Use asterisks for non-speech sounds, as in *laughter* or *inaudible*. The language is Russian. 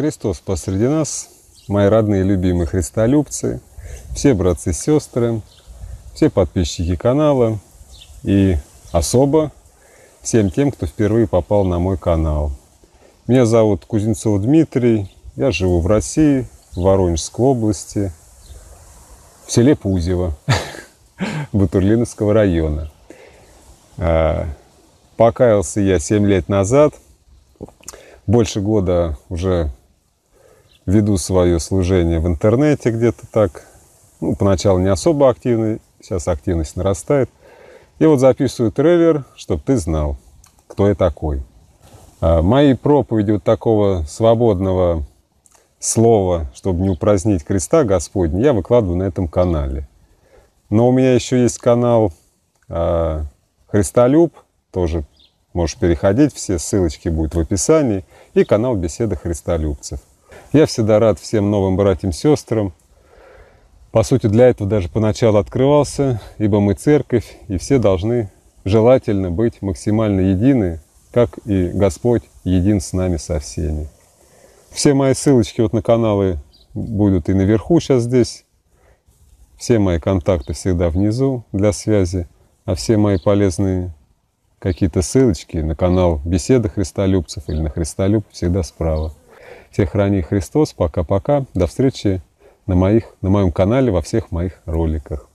Христос посреди нас, мои родные любимые христолюбцы, все братцы и сестры, все подписчики канала и особо всем тем, кто впервые попал на мой канал. Меня зовут Кузнецов Дмитрий, я живу в России, в Воронежской области, в селе Пузево, *laughs* Бутурлиновского района. А, покаялся я 7 лет назад, больше года уже веду свое служение в интернете где-то так. Ну, поначалу не особо активный, сейчас активность нарастает. И вот записываю трейлер, чтобы ты знал, кто я такой. А мои проповеди вот такого свободного слова, чтобы не упразднить креста Господня, я выкладываю на этом канале. Но у меня еще есть канал э, Христолюб, тоже можешь переходить, все ссылочки будут в описании, и канал Беседы Христолюбцев. Я всегда рад всем новым братьям сестрам. По сути, для этого даже поначалу открывался, ибо мы церковь, и все должны желательно быть максимально едины, как и Господь един с нами со всеми. Все мои ссылочки вот на каналы будут и наверху сейчас здесь. Все мои контакты всегда внизу для связи, а все мои полезные какие-то ссылочки на канал Беседы Христолюбцев или на Христолюб всегда справа. Всех храни Христос. Пока-пока. До встречи на, моих, на моем канале во всех моих роликах.